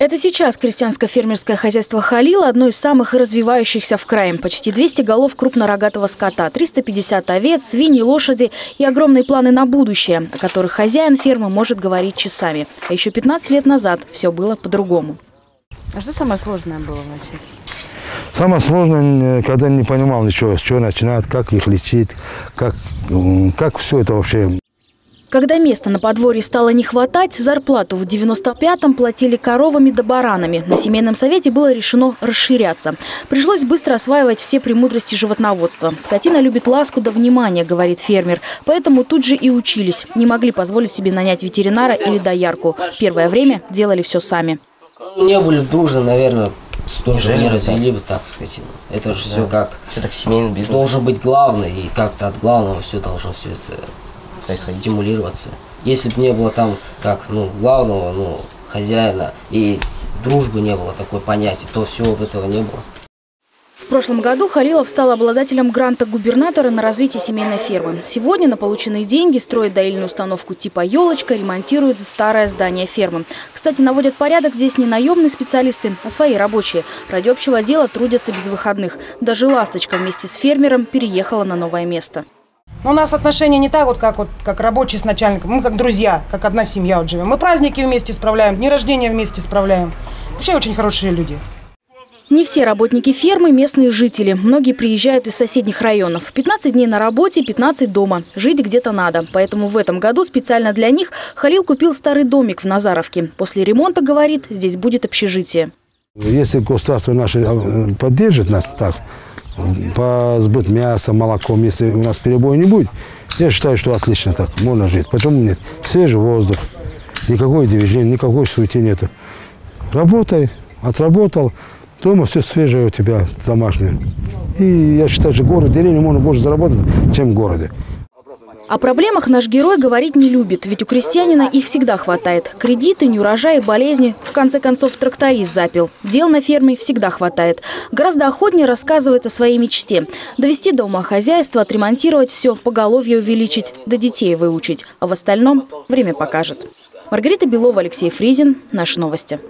Это сейчас крестьянско-фермерское хозяйство «Халил» – одно из самых развивающихся в крае. Почти 200 голов крупнорогатого скота, 350 овец, свиньи, лошади и огромные планы на будущее, о которых хозяин фермы может говорить часами. А еще 15 лет назад все было по-другому. А что самое сложное было вообще? Самое сложное, когда не понимал ничего, с чего начинать, как их лечить, как, как все это вообще. Когда места на подворье стало не хватать, зарплату в 95-м платили коровами да баранами. На семейном совете было решено расширяться. Пришлось быстро осваивать все премудрости животноводства. Скотина любит ласку да внимание, говорит фермер. Поэтому тут же и учились. Не могли позволить себе нанять ветеринара или доярку. Первое время делали все сами. Не были бы дружны, наверное, столько не развели бы так скотину. Это же все как Это семейный бизнес. должен быть главный, и как-то от главного все должно все это происходить, стимулироваться. Если бы не было там как, ну, главного, ну, хозяина, и дружбы не было такой понятия, то всего этого не было. В прошлом году Халилов стал обладателем гранта губернатора на развитие семейной фермы. Сегодня на полученные деньги строит доильную установку типа «Елочка», ремонтирует старое здание фермы. Кстати, наводят порядок здесь не наемные специалисты, а свои рабочие. Ради общего дела трудятся без выходных. Даже «Ласточка» вместе с фермером переехала на новое место. Но у нас отношения не так вот, как вот как рабочий с начальником. Мы как друзья, как одна семья вот живем. Мы праздники вместе справляем, дни рождения вместе справляем. Вообще очень хорошие люди. Не все работники фермы – местные жители. Многие приезжают из соседних районов. 15 дней на работе, 15 дома. Жить где-то надо. Поэтому в этом году специально для них Халил купил старый домик в Назаровке. После ремонта, говорит, здесь будет общежитие. Если государство наше э, поддержит нас так, по сбыт мяса, молоком, если у нас перебоя не будет, я считаю, что отлично так, можно жить. Почему нет? Свежий воздух, никакой движения, никакой суеты нету. Работай, отработал, дома все свежее у тебя, домашнее. И я считаю, что город, деревне можно больше заработать, чем в городе. О проблемах наш герой говорить не любит, ведь у крестьянина их всегда хватает. Кредиты, неурожаи, болезни. В конце концов, тракторист запил. Дел на ферме всегда хватает. Гораздо охотнее рассказывает о своей мечте. Довести дома хозяйство, отремонтировать все, поголовье увеличить, да детей выучить. А в остальном время покажет. Маргарита Белова, Алексей Фризин. Наши новости.